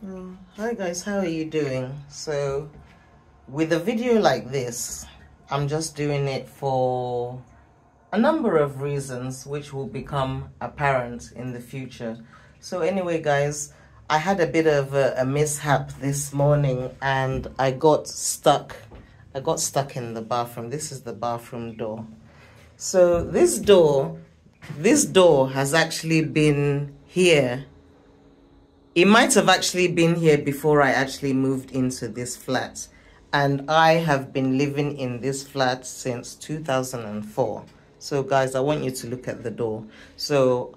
Hi guys, how are you doing? So, with a video like this, I'm just doing it for a number of reasons which will become apparent in the future. So anyway guys, I had a bit of a, a mishap this morning and I got stuck. I got stuck in the bathroom. This is the bathroom door. So this door, this door has actually been here it might have actually been here before I actually moved into this flat. And I have been living in this flat since 2004. So guys, I want you to look at the door. So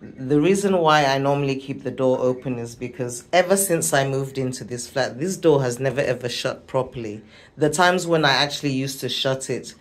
the reason why I normally keep the door open is because ever since I moved into this flat, this door has never ever shut properly. The times when I actually used to shut it,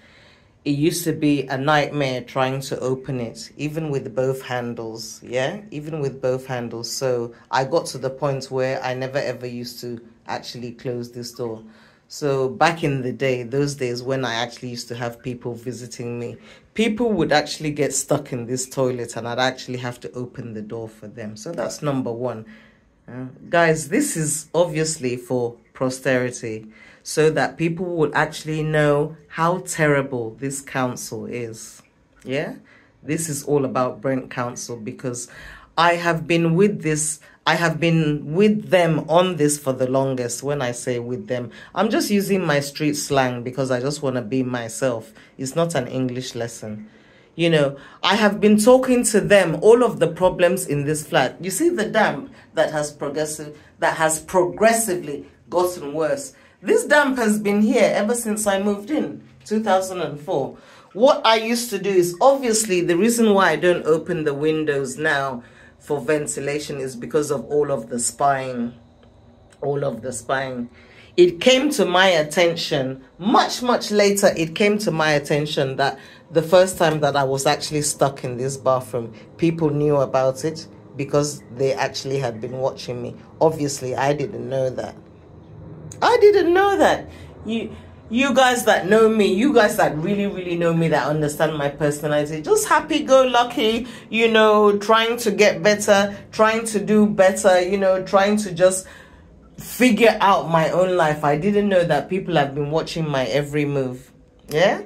it used to be a nightmare trying to open it, even with both handles. Yeah, even with both handles. So I got to the point where I never ever used to actually close this door. So back in the day, those days when I actually used to have people visiting me, people would actually get stuck in this toilet and I'd actually have to open the door for them. So that's number one. Uh, guys, this is obviously for posterity so that people will actually know how terrible this council is. Yeah? This is all about Brent Council because I have been with this I have been with them on this for the longest. When I say with them, I'm just using my street slang because I just want to be myself. It's not an English lesson. You know, I have been talking to them all of the problems in this flat. You see the damp that has progressive that has progressively gotten worse. This damp has been here ever since I moved in, 2004. What I used to do is obviously the reason why I don't open the windows now for ventilation is because of all of the spying, all of the spying. It came to my attention much, much later. It came to my attention that the first time that I was actually stuck in this bathroom, people knew about it because they actually had been watching me. Obviously, I didn't know that. I didn't know that. You you guys that know me, you guys that really, really know me, that understand my personality, just happy go lucky, you know, trying to get better, trying to do better, you know, trying to just figure out my own life. I didn't know that people have been watching my every move. Yeah?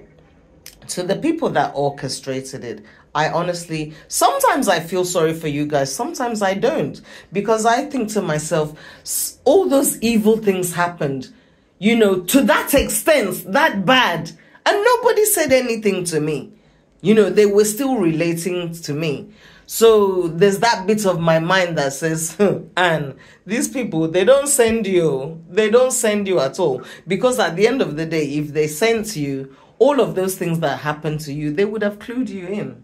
To the people that orchestrated it, I honestly, sometimes I feel sorry for you guys, sometimes I don't. Because I think to myself, all those evil things happened, you know, to that extent, that bad. And nobody said anything to me. You know, they were still relating to me. So there's that bit of my mind that says, and these people, they don't send you, they don't send you at all. Because at the end of the day, if they sent you, all of those things that happened to you, they would have clued you in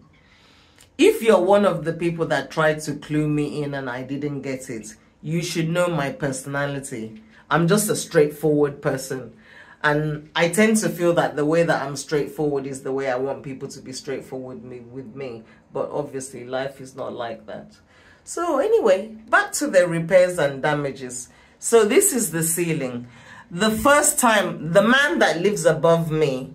if you're one of the people that tried to clue me in and I didn't get it, you should know my personality. I'm just a straightforward person. And I tend to feel that the way that I'm straightforward is the way I want people to be straightforward with me. But obviously, life is not like that. So anyway, back to the repairs and damages. So this is the ceiling. The first time, the man that lives above me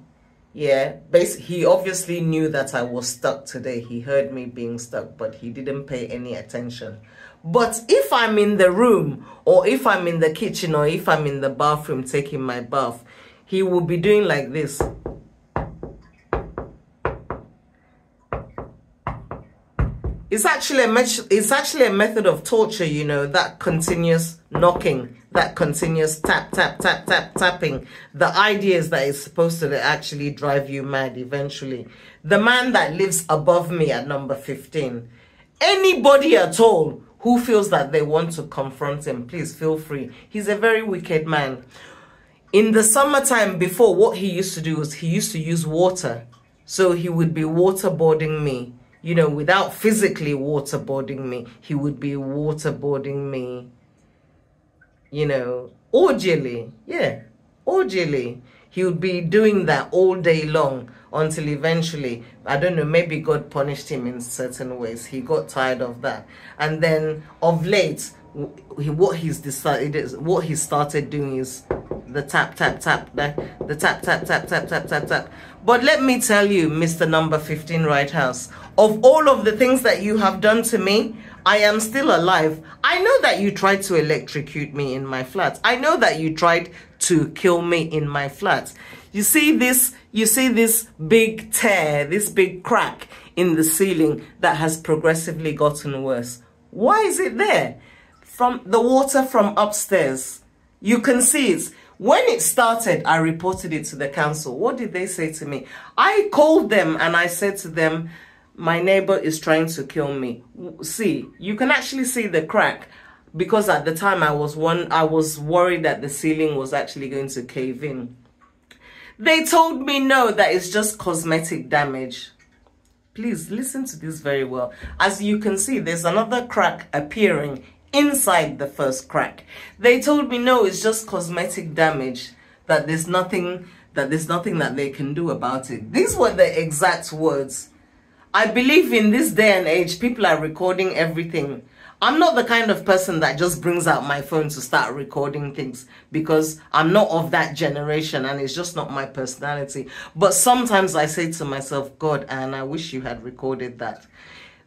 yeah he obviously knew that i was stuck today. He heard me being stuck but he didn't pay any attention. But if i'm in the room or if i'm in the kitchen or if i'm in the bathroom taking my bath he will be doing like this. It's actually a it's actually a method of torture you know that continuous knocking that continuous tap, tap, tap, tap, tapping. The idea is that it's supposed to actually drive you mad eventually. The man that lives above me at number 15, anybody at all who feels that they want to confront him, please feel free. He's a very wicked man. In the summertime before, what he used to do was he used to use water. So he would be waterboarding me. You know, without physically waterboarding me, he would be waterboarding me you know, orgially, yeah, orgially. He would be doing that all day long until eventually, I don't know, maybe God punished him in certain ways. He got tired of that. And then of late, he, what he's decided is what he started doing is the tap tap tap the, the tap tap tap tap tap tap tap but let me tell you mr number 15 right house of all of the things that you have done to me I am still alive. I know that you tried to electrocute me in my flat. I know that you tried to kill me in my flat. You see this, you see this big tear, this big crack in the ceiling that has progressively gotten worse. Why is it there? From the water from upstairs. You can see it. When it started, I reported it to the council. What did they say to me? I called them and I said to them, my neighbor is trying to kill me. See, you can actually see the crack because at the time I was one I was worried that the ceiling was actually going to cave in. They told me no, that it's just cosmetic damage. Please listen to this very well. As you can see, there's another crack appearing inside the first crack. They told me no, it's just cosmetic damage, that there's nothing that there's nothing that they can do about it. These were the exact words. I believe in this day and age, people are recording everything. I'm not the kind of person that just brings out my phone to start recording things because I'm not of that generation and it's just not my personality. But sometimes I say to myself, God, and I wish you had recorded that.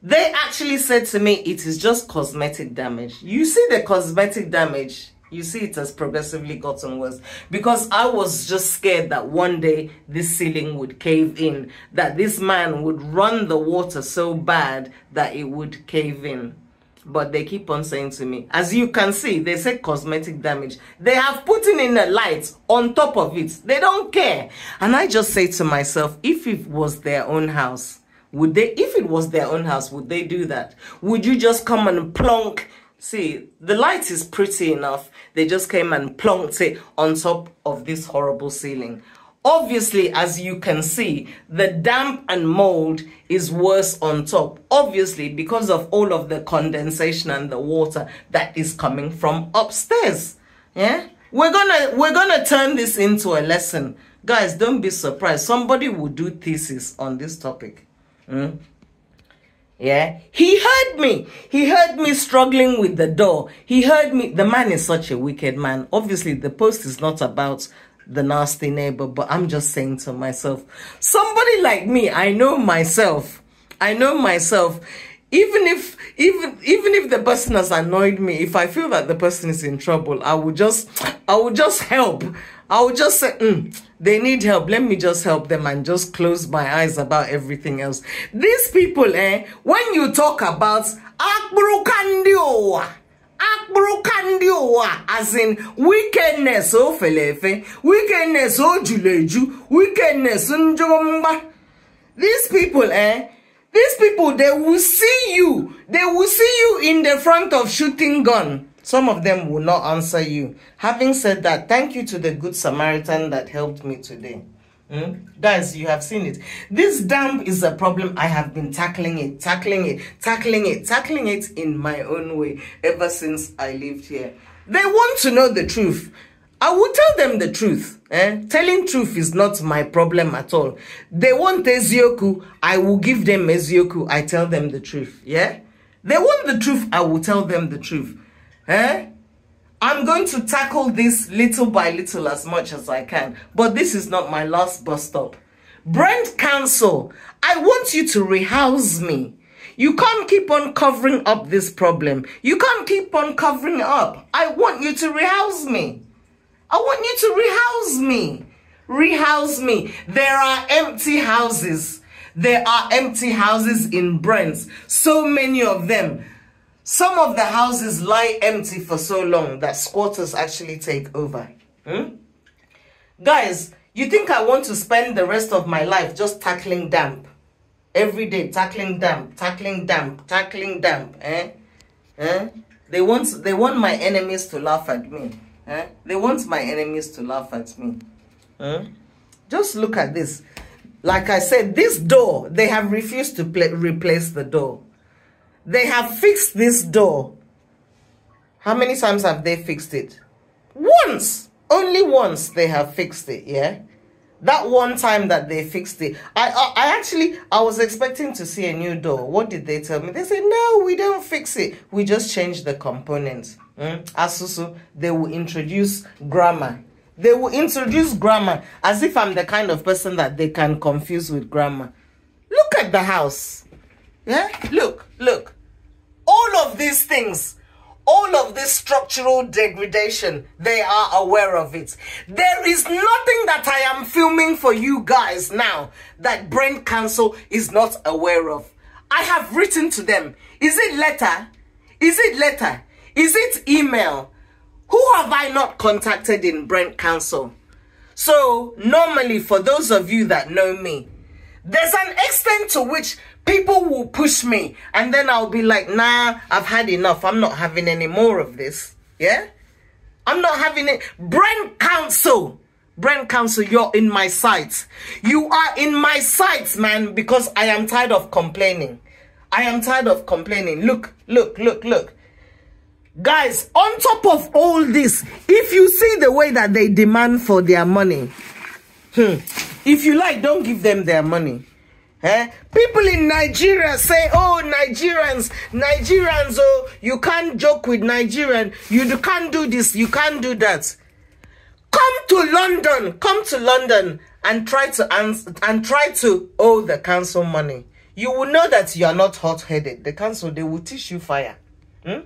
They actually said to me, it is just cosmetic damage. You see the cosmetic damage you see it has progressively gotten worse because I was just scared that one day this ceiling would cave in, that this man would run the water so bad that it would cave in. But they keep on saying to me, as you can see, they say cosmetic damage. They have put in a light on top of it. They don't care. And I just say to myself, if it was their own house, would they, if it was their own house, would they do that? Would you just come and plonk See, the light is pretty enough. They just came and plonked it on top of this horrible ceiling. Obviously, as you can see, the damp and mold is worse on top. Obviously, because of all of the condensation and the water that is coming from upstairs. Yeah? We're gonna we're gonna turn this into a lesson. Guys, don't be surprised. Somebody will do thesis on this topic. Mm? Yeah. He heard me. He heard me struggling with the door. He heard me. The man is such a wicked man. Obviously, the post is not about the nasty neighbor, but I'm just saying to myself, somebody like me, I know myself. I know myself. Even if even even if the person has annoyed me, if I feel that the person is in trouble, I will just I will just help. I will just say, mm, they need help. Let me just help them and just close my eyes about everything else. These people, eh, when you talk about akburu kandiowa, akburu kandiowa, as in wickedness oh, felefe, wickedness oh, juleju, wickedness njomba. These people, eh, these people, they will see you. They will see you in the front of shooting gun. Some of them will not answer you. Having said that, thank you to the good Samaritan that helped me today. Mm? Guys, you have seen it. This damp is a problem. I have been tackling it, tackling it, tackling it, tackling it in my own way ever since I lived here. They want to know the truth. I will tell them the truth. Eh? Telling truth is not my problem at all. They want Ezioku. I will give them Ezioku. I tell them the truth. Yeah? They want the truth. I will tell them the truth. Eh? I'm going to tackle this little by little as much as I can. But this is not my last bus stop. Brent Council, I want you to rehouse me. You can't keep on covering up this problem. You can't keep on covering up. I want you to rehouse me. I want you to rehouse me. Rehouse me. There are empty houses. There are empty houses in Brent. So many of them. Some of the houses lie empty for so long that squatters actually take over. Hmm? Guys, you think I want to spend the rest of my life just tackling damp? Every day, tackling damp, tackling damp, tackling damp. Eh? Eh? They want, they want my enemies to laugh at me. Eh? They want my enemies to laugh at me. Hmm? Just look at this. Like I said, this door, they have refused to replace the door. They have fixed this door. How many times have they fixed it? Once. Only once they have fixed it, yeah? That one time that they fixed it. I, I, I actually, I was expecting to see a new door. What did they tell me? They said, no, we don't fix it. We just change the components. Mm? Asusu, they will introduce grammar. They will introduce grammar as if I'm the kind of person that they can confuse with grammar. Look at the house. Yeah? Look, look. All of these things all of this structural degradation, they are aware of it. There is nothing that I am filming for you guys now that Brent Council is not aware of. I have written to them. Is it letter? Is it letter? Is it email? Who have I not contacted in Brent Council? So normally for those of you that know me, there's an extent to which people will push me and then I'll be like, nah, I've had enough. I'm not having any more of this. Yeah? I'm not having it. Brent Council. Brent Council, you're in my sights. You are in my sights, man, because I am tired of complaining. I am tired of complaining. Look, look, look, look. Guys, on top of all this, if you see the way that they demand for their money, hmm, if you like, don't give them their money. Eh? People in Nigeria say, oh, Nigerians, Nigerians, oh, you can't joke with Nigerian. You can't do this, you can't do that. Come to London, come to London and try to and try to owe the council money. You will know that you are not hot-headed. The council, they will teach you fire. Hmm?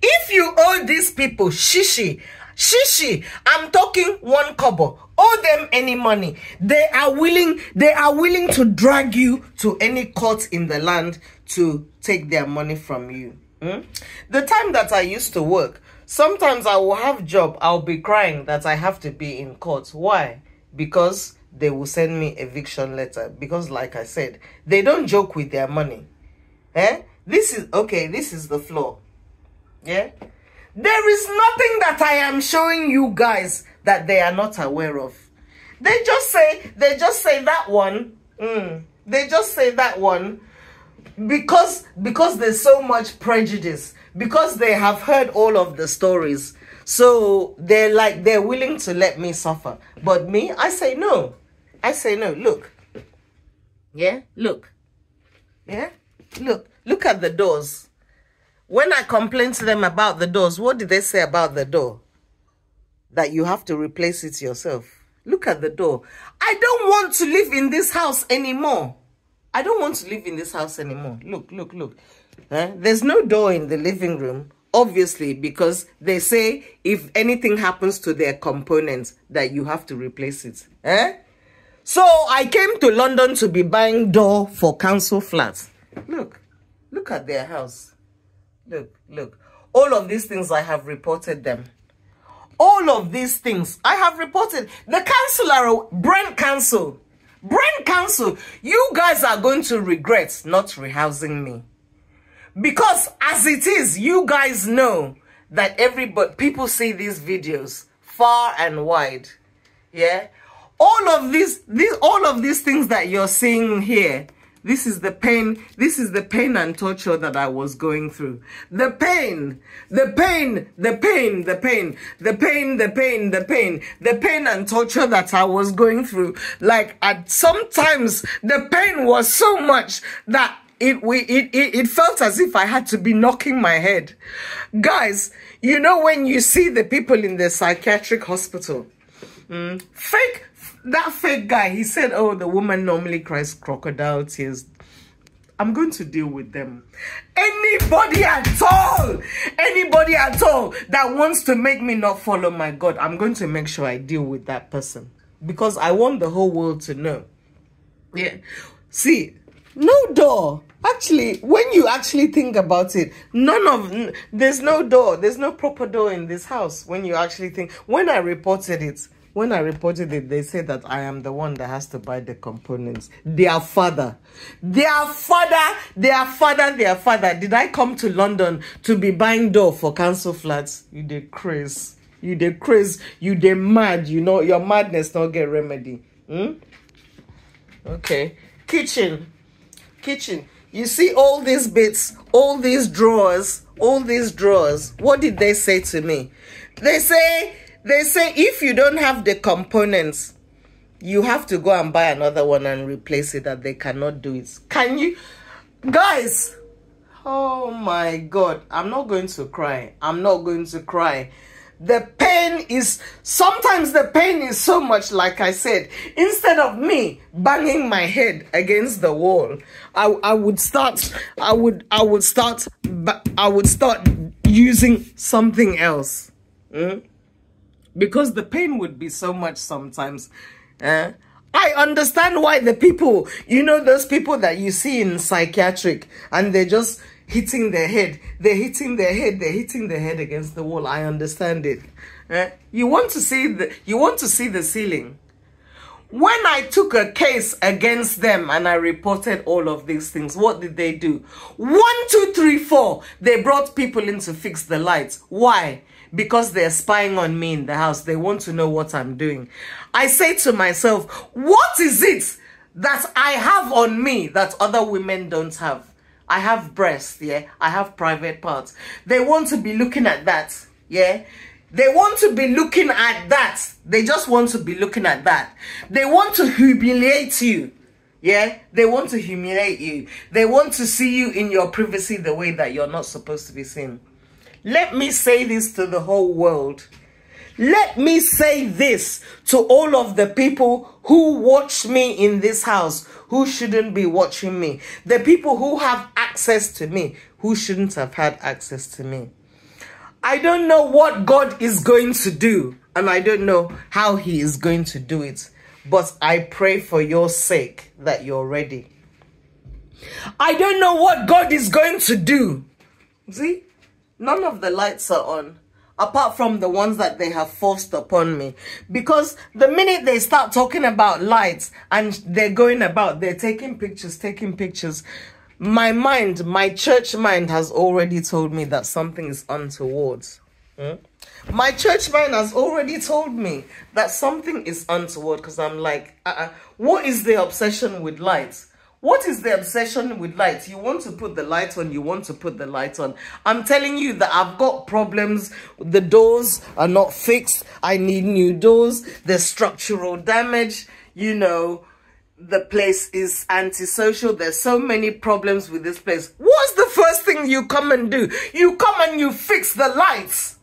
If you owe these people shishi, shishi, I'm talking one kobo, owe them any money. They are willing, they are willing to drag you to any court in the land to take their money from you. Hmm? The time that I used to work, sometimes I will have job, I'll be crying that I have to be in court. Why? Because they will send me eviction letter. Because like I said, they don't joke with their money. Eh? This is, okay, this is the floor. Yeah? There is nothing that I am showing you guys that they are not aware of. They just say, they just say that one. Mm, they just say that one because because there's so much prejudice because they have heard all of the stories. So they're like they're willing to let me suffer. But me i say no. I say no. Look. Yeah? Look. Yeah? Look. Look at the doors when I complained to them about the doors, what did they say about the door? That you have to replace it yourself. Look at the door. I don't want to live in this house anymore. I don't want to live in this house anymore. Look, look, look. Eh? There's no door in the living room, obviously, because they say if anything happens to their components, that you have to replace it. Eh? So I came to London to be buying door for council flats. Look, look at their house. Look, look. All of these things, I have reported them. All of these things, I have reported. The councillor, Brent Council, Brent Council, you guys are going to regret not rehousing me. Because as it is, you guys know that everybody, people see these videos far and wide. Yeah. All of these, these, all of these things that you're seeing here, this is the pain, this is the pain and torture that I was going through. The pain, the pain, the pain, the pain, the pain, the pain, the pain, the pain and torture that I was going through. Like at sometimes the pain was so much that it, we, it, it, it felt as if I had to be knocking my head. Guys, you know when you see the people in the psychiatric hospital, mm, fake that fake guy, he said, oh, the woman normally cries crocodile tears. I'm going to deal with them. Anybody at all, anybody at all that wants to make me not follow my God, I'm going to make sure I deal with that person. Because I want the whole world to know. Yeah. See, no door. Actually, when you actually think about it, none of, there's no door. There's no proper door in this house when you actually think. When I reported it, when I reported it, they said that I am the one that has to buy the components. Their father, their father, their father, their father. Did I come to London to be buying door for council flats? You did craze. You did craze. You did mad. You know, your madness not get remedy. Hmm? Okay. Kitchen. Kitchen. You see all these bits, all these drawers, all these drawers. What did they say to me? They say they say if you don't have the components, you have to go and buy another one and replace it that they cannot do it. Can you? Guys, oh my God. I'm not going to cry. I'm not going to cry. the pain is sometimes the pain is so much like i said instead of me banging my head against the wall i i would start i would i would start i would start using something else mm? Because the pain would be so much sometimes eh? I understand why the people, you know, those people that you see in psychiatric and they're just hitting their head. They're hitting their head. They're hitting their head against the wall. I understand it. Eh? You want to see the you want to see the ceiling. When I took a case against them and I reported all of these things, what did they do? One, two, three, four. They brought people in to fix the lights. Why? Because they're spying on me in the house. They want to know what I'm doing. I say to myself, what is it that I have on me that other women don't have? I have breasts, yeah. I have private parts. They want to be looking at that, yeah. They want to be looking at that. They just want to be looking at that. They want to humiliate you. Yeah, they want to humiliate you. They want to see you in your privacy the way that you're not supposed to be seen. Let me say this to the whole world. Let me say this to all of the people who watch me in this house, who shouldn't be watching me. The people who have access to me, who shouldn't have had access to me. I don't know what God is going to do, and I don't know how he is going to do it. But I pray for your sake that you're ready. I don't know what God is going to do. See? None of the lights are on apart from the ones that they have forced upon me. Because the minute they start talking about lights and they're going about, they're taking pictures, taking pictures, my mind, my church mind has already told me that something is untoward. Hmm? My church mind has already told me that something is untoward because I'm like, uh -uh, what is the obsession with lights? What is the obsession with light? You want to put the light on, you want to put the light on. I'm telling you that I've got problems. The doors are not fixed. I need new doors. There's structural damage. You know, the place is antisocial. There's so many problems with this place. What's the first thing you come and do? You come and you fix the lights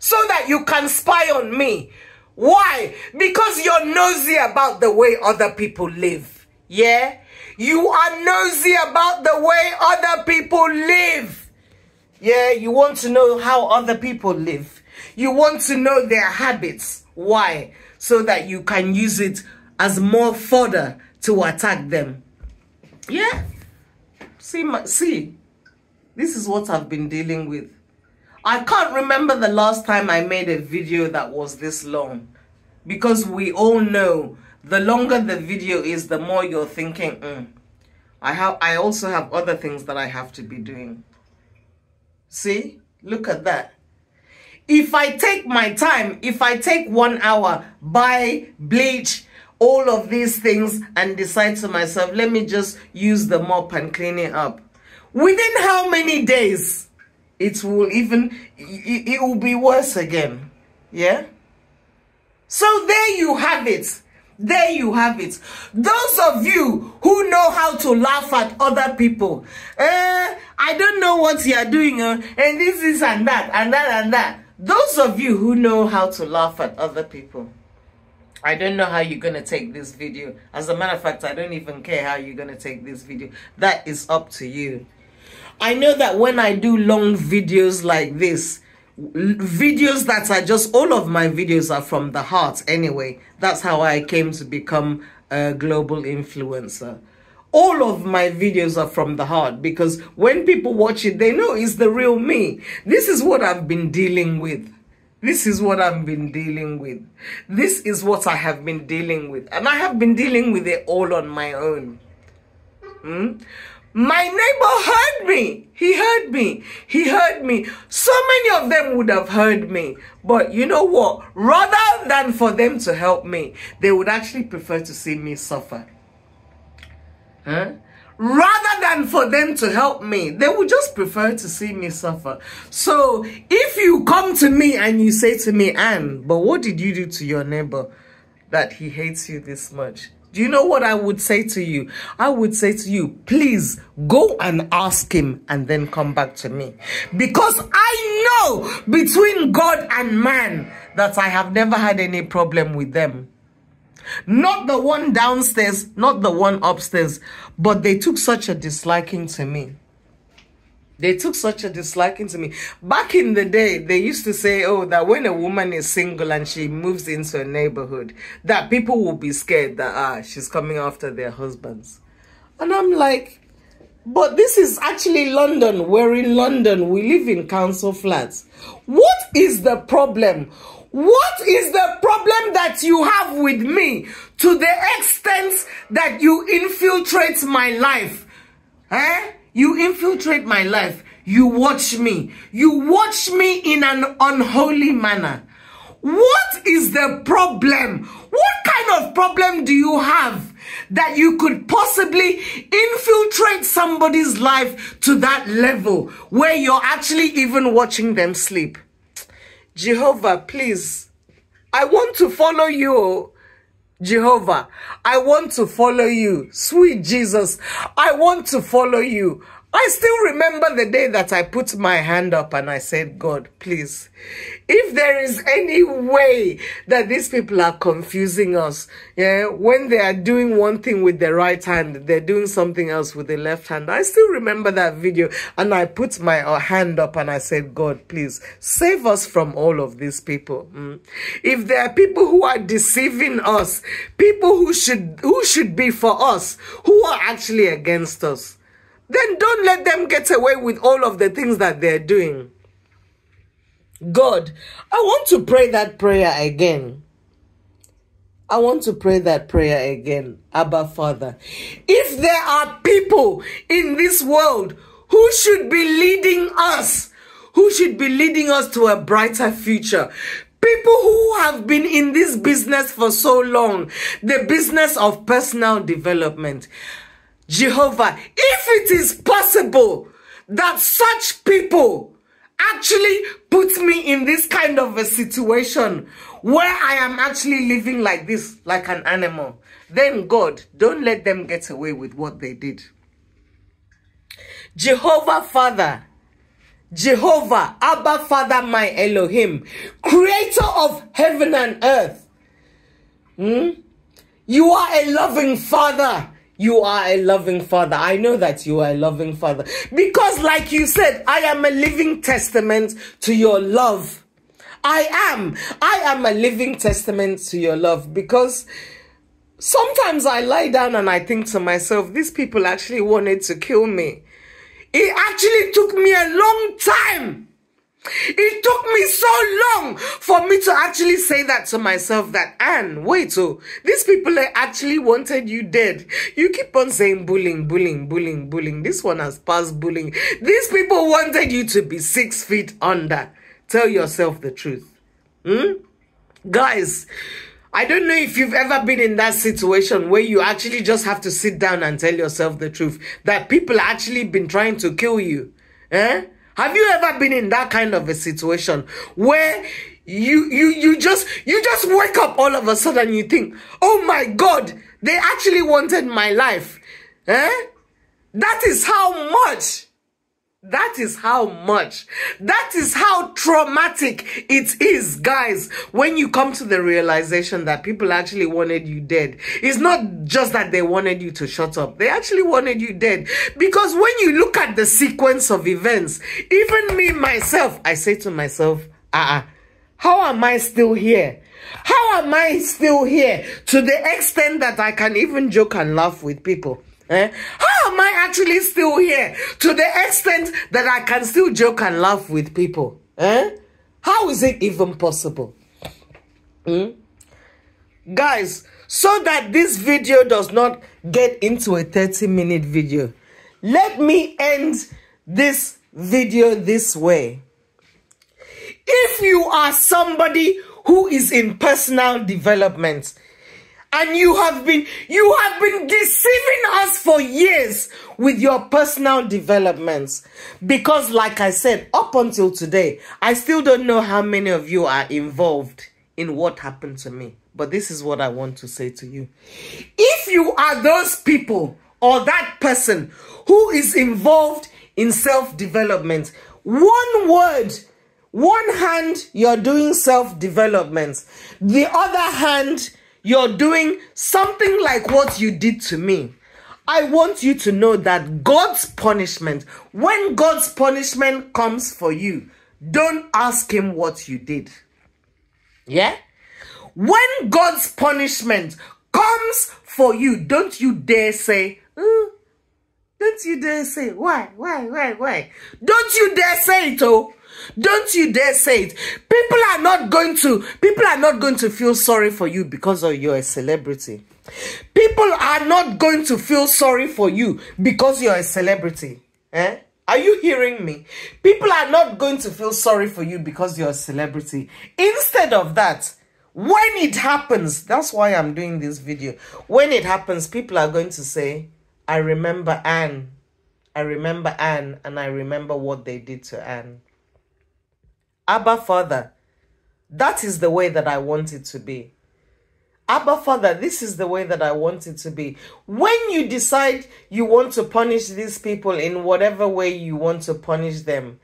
so that you can spy on me. Why? Because you're nosy about the way other people live. Yeah? You are nosy about the way other people live. Yeah, you want to know how other people live. You want to know their habits. Why? So that you can use it as more fodder to attack them. Yeah? See, see, this is what I've been dealing with. I can't remember the last time I made a video that was this long. Because we all know the longer the video is, the more you're thinking, mm, I have I also have other things that I have to be doing. See? Look at that. If I take my time, if I take one hour, buy, bleach, all of these things and decide to myself, let me just use the mop and clean it up. Within how many days? It will even, it, it will be worse again. Yeah? So there you have it. There you have it. Those of you who know how to laugh at other people, uh, I don't know what you are doing, uh, and this is and that, and that, and that. Those of you who know how to laugh at other people, I don't know how you're going to take this video. As a matter of fact, I don't even care how you're going to take this video. That is up to you. I know that when I do long videos like this, videos that are just all of my videos are from the heart anyway that's how i came to become a global influencer all of my videos are from the heart because when people watch it they know it's the real me this is what i've been dealing with this is what I've been dealing with. This is what I have been dealing with. And I have been dealing with it all on my own. Hmm? My neighbor heard me. He heard me. He heard me. So many of them would have heard me. But you know what? Rather than for them to help me, they would actually prefer to see me suffer. Huh? Rather than for them to help me, they would just prefer to see me suffer. So if you come to me and you say to me, Anne, but what did you do to your neighbor that he hates you this much? Do you know what I would say to you? I would say to you, please go and ask him and then come back to me. Because I know between God and man that I have never had any problem with them. Not the one downstairs, not the one upstairs, but they took such a disliking to me. They took such a disliking to me. Back in the day, they used to say, oh, that when a woman is single and she moves into a neighborhood, that people will be scared that, ah, she's coming after their husbands. And I'm like, but this is actually London. We're in London. We live in council flats. What is the problem? What is the problem that you have with me to the extent that you infiltrate my life? Eh? You infiltrate my life. You watch me. You watch me in an unholy manner. What is the problem? What kind of problem do you have that you could possibly infiltrate somebody's life to that level where you're actually even watching them sleep? Jehovah, please, I want to follow you. Jehovah, I want to follow you. Sweet Jesus, I want to follow you. I still remember the day that I put my hand up and I said, God, please, if there is any way that these people are confusing us, yeah, when they are doing one thing with the right hand, they're doing something else with the left hand. I still remember that video and I put my uh, hand up and I said, God, please save us from all of these people. Mm. If there are people who are deceiving us, people who should, who should be for us, who are actually against us, then don't let them get away with all of the things that they're doing. God, I want to pray that prayer again. I want to pray that prayer again. Abba Father. If there are people in this world who should be leading us, who should be leading us to a brighter future, people who have been in this business for so long, the business of personal development, Jehovah, if it is possible that such people actually put me in this kind of a situation where I am actually living like this, like an animal, then God, don't let them get away with what they did. Jehovah Father, Jehovah, Abba Father, my Elohim, creator of heaven and earth. Hmm? You are a loving Father. You are a loving father. I know that you are a loving father. Because like you said, I am a living testament to your love. I am. I am a living testament to your love because sometimes I lie down and I think to myself, these people actually wanted to kill me. It actually took me a long time me so long for me to actually say that to myself that, Anne, wait, oh, these people actually wanted you dead. You keep on saying bullying, bullying, bullying, bullying. This one has passed bullying. These people wanted you to be six feet under. Tell yourself the truth. Hmm? Guys, I don't know if you've ever been in that situation where you actually just have to sit down and tell yourself the truth. That people actually been trying to kill you. Eh? Have you ever been in that kind of a situation where you you you just you just wake up all of a sudden you think, "Oh my god, they actually wanted my life." Eh? That is how much that is how much. That is how traumatic it is, guys, when you come to the realization that people actually wanted you dead. It's not just that they wanted you to shut up. They actually wanted you dead. Because when you look at the sequence of events, even me, myself, I say to myself, ah, uh-uh, how am I still here? How am I still here to the extent that I can even joke and laugh with people? Eh? How am I actually still here to the extent that I can still joke and laugh with people? Eh? How is it even possible? Hmm? Guys, so that this video does not get into a 30 minute video, let me end this video this way. If you are somebody who is in personal development, and you have been you have been deceiving us for years with your personal developments because like i said up until today i still don't know how many of you are involved in what happened to me but this is what I want to say to you. If you are those people or that person who is involved in self-development, one word, one hand, you're doing self-development. The other hand, you're doing something like what you did to me. I want you to know that God's punishment, when God's punishment comes for you, don't ask him what you did. Yeah? When God's punishment comes for you, don't you dare say, don't you dare say, why, why, why, why? Don't you dare say it, oh. Don't you dare say it. People are not going to, people are not going to feel sorry for you because of you're a celebrity. People are not going to feel sorry for you because you're a celebrity. Eh? Are you hearing me? People are not going to feel sorry for you because you're a celebrity. Instead of that, when it happens, that's why I'm doing this video. When it happens, people are going to say, I remember Anne. I remember Anne and I remember what they did to Anne. Abba Father, that is the way that I want it to be. Abba Father, this is the way that I want it to be. When you decide you want to punish these people in whatever way you want to punish them,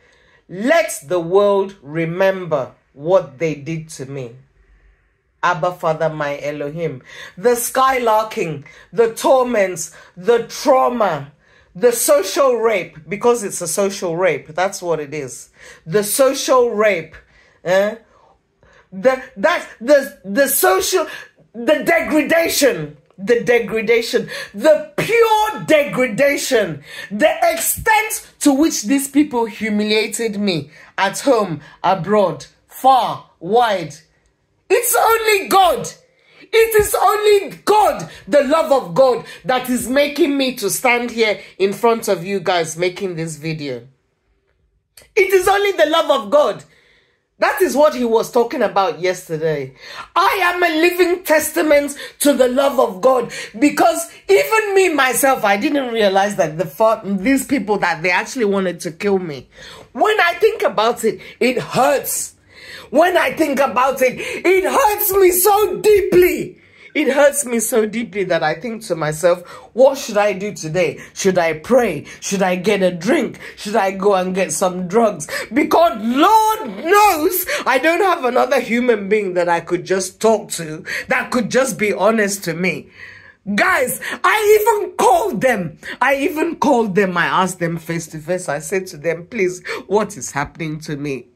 let the world remember what they did to me. Abba Father, my Elohim. The skylarking, the torments, the trauma, the social rape, because it's a social rape. That's what it is. The social rape. Eh? The, that, the, the social, the degradation, the degradation, the pure degradation, the extent to which these people humiliated me at home, abroad, far, wide. It's only God. It is only God, the love of God, that is making me to stand here in front of you guys making this video. It is only the love of God that is what he was talking about yesterday. I am a living testament to the love of God because even me myself, I didn't realize that the these people that they actually wanted to kill me. When I think about it, it hurts. When I think about it, it hurts me so deeply. It hurts me so deeply that I think to myself, what should I do today? Should I pray? Should I get a drink? Should I go and get some drugs? Because Lord knows I don't have another human being that I could just talk to that could just be honest to me. Guys, I even called them. I even called them. I asked them face to face. I said to them, please, what is happening to me?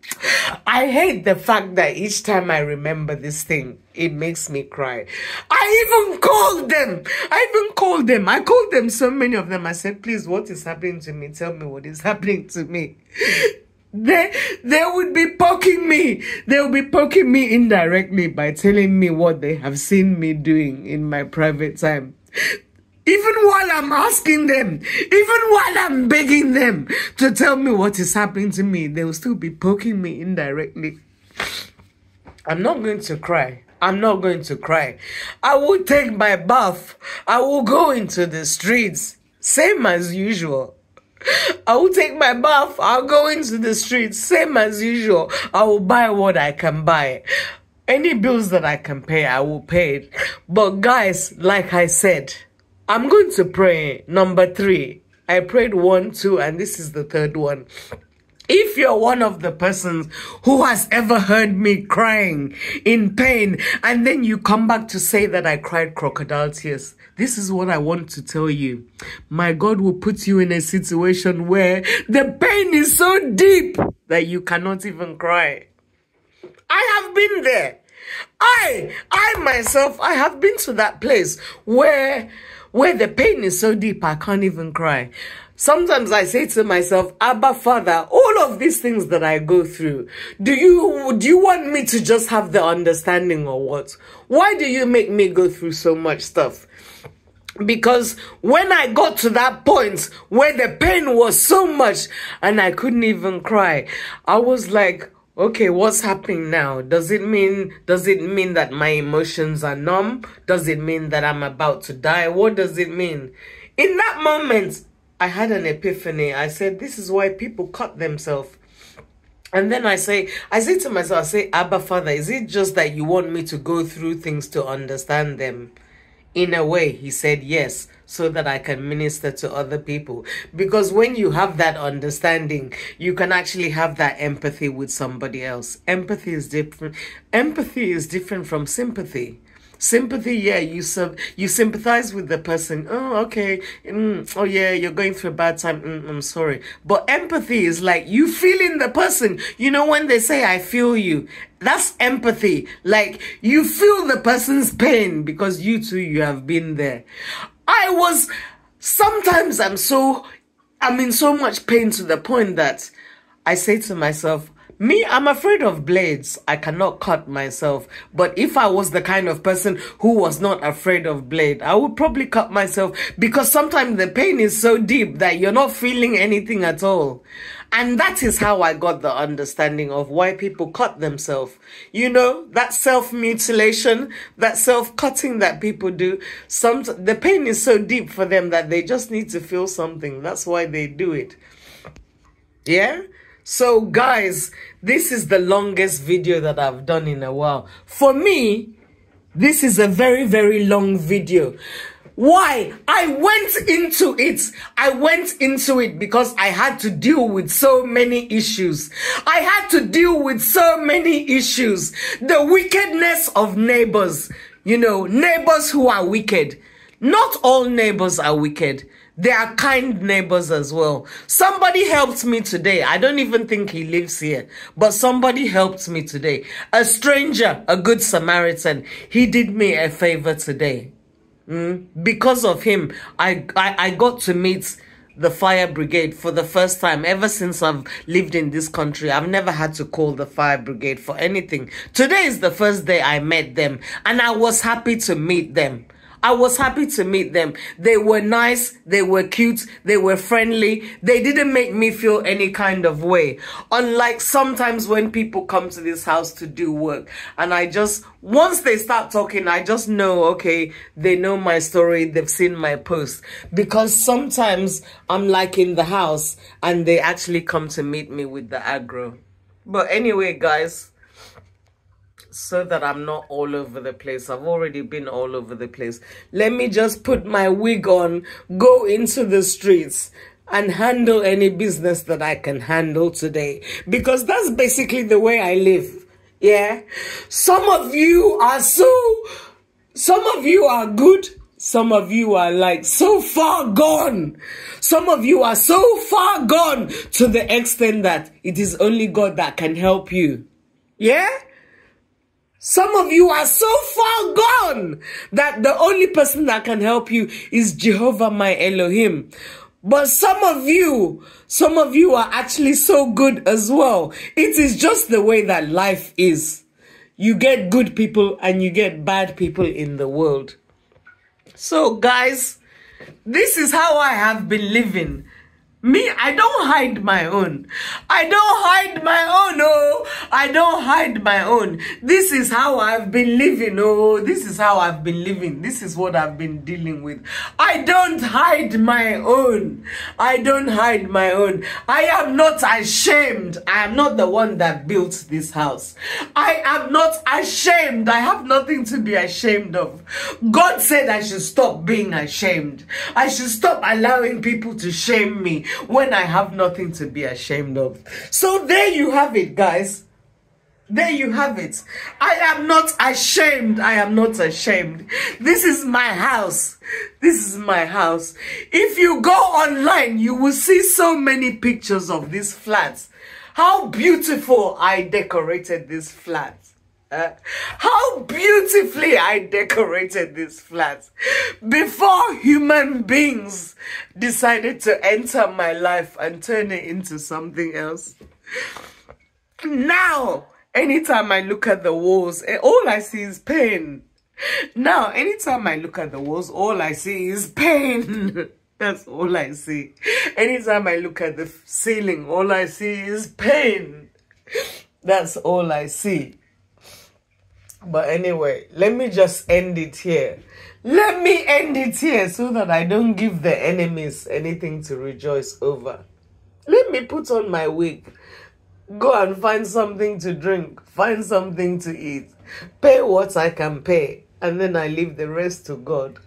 I hate the fact that each time I remember this thing, it makes me cry. I even called them. I even called them. I called them, so many of them. I said, please, what is happening to me? Tell me what is happening to me. They, they would be poking me. They will be poking me indirectly by telling me what they have seen me doing in my private time. Even while I'm asking them, even while I'm begging them to tell me what is happening to me, they will still be poking me indirectly. I'm not going to cry. I'm not going to cry. I will take my bath. I will go into the streets. Same as usual. I will take my bath. I'll go into the streets. Same as usual. I will buy what I can buy. Any bills that I can pay, I will pay it. But guys, like I said, I'm going to pray number three. I prayed one, two, and this is the third one. If you're one of the persons who has ever heard me crying in pain and then you come back to say that I cried crocodile tears, this is what I want to tell you. My God will put you in a situation where the pain is so deep that you cannot even cry. I have been there. I, I myself, I have been to that place where, where the pain is so deep I can't even cry. Sometimes I say to myself, Abba Father, all of these things that I go through, do you, do you want me to just have the understanding or what? Why do you make me go through so much stuff? Because when I got to that point where the pain was so much and I couldn't even cry, I was like, okay, what's happening now? Does it mean, does it mean that my emotions are numb? Does it mean that I'm about to die? What does it mean? In that moment, I had an epiphany. I said, this is why people cut themselves. and then I say, I say to myself, I say, Abba Father, is it just that you want me to go through things to understand them? In a way, he said, yes, so that I can minister to other people. Because when you have that understanding, you can actually have that empathy with somebody else. Empathy is different. Empathy is different from sympathy. Sympathy, yeah, you sub you sympathize with the person. Oh, okay. Mm, oh, yeah, you're going through a bad time. Mm, I'm sorry. But empathy is like you feeling the person. You know when they say I feel you, that's empathy. Like you feel the person's pain because you too you have been there. I was sometimes I'm so I'm in so much pain to the point that I say to myself, me, I'm afraid of blades. I cannot cut myself. But if I was the kind of person who was not afraid of blade, I would probably cut myself because sometimes the pain is so deep that you're not feeling anything at all. And that is how I got the understanding of why people cut themselves. You know, that self-mutilation, that self-cutting that people do, some the pain is so deep for them that they just need to feel something. That's why they do it. Yeah? So guys, this is the longest video that I've done in a while. For me, this is a very, very long video. Why? I went into it. I went into it because I had to deal with so many issues. I had to deal with so many issues. The wickedness of neighbors. You know, neighbors who are wicked. Not all neighbors are wicked. There are kind neighbors as well. Somebody helped me today. I don't even think he lives here, but somebody helped me today. A stranger, a good Samaritan. He did me a favor today. Mm? Because of him, I, I, I got to meet the fire brigade for the first time ever since I've lived in this country. I've never had to call the fire brigade for anything. Today is the first day I met them and I was happy to meet them. I was happy to meet them. They were nice, they were cute, they were friendly. They didn't make me feel any kind of way. Unlike sometimes when people come to this house to do work and I just, once they start talking, I just know, okay, they know my story, they've seen my post. Because sometimes I'm like in the house and they actually come to meet me with the aggro. But anyway, guys, so that I'm not all over the place. I've already been all over the place. Let me just put my wig on, go into the streets and handle any business that I can handle today. Because that's basically the way I live. Yeah. Some of you are so, some of you are good. Some of you are like so far gone. Some of you are so far gone to the extent that it is only God that can help you. Yeah? Some of you are so far gone that the only person that can help you is Jehovah my Elohim. But some of you, some of you are actually so good as well. It is just the way that life is. You get good people and you get bad people in the world. So guys, this is how I have been living. Me, I don't hide my own. I don't hide my own, oh. I don't hide my own. This is how I've been living, oh. This is how I've been living. This is what I've been dealing with. I don't hide my own. I don't hide my own. I am not ashamed. I am not the one that built this house. I am not ashamed. I have nothing to be ashamed of. God said I should stop being ashamed. I should stop allowing people to shame me when I have nothing to be ashamed of. So there you have it, guys. There you have it. I am not ashamed. I am not ashamed. This is my house. This is my house. If you go online, you will see so many pictures of these flats. How beautiful I decorated this flat. How beautifully I decorated this flat before human beings decided to enter my life and turn it into something else. Now, anytime I look at the walls, eh, all I see is pain. Now, anytime I look at the walls, all I see is pain. That's all I see. Anytime I look at the ceiling, all I see is pain. That's all I see. But anyway, let me just end it here. Let me end it here so that I don't give the enemies anything to rejoice over. Let me put on my wig. go and find something to drink, find something to eat, pay what I can pay, and then I leave the rest to God.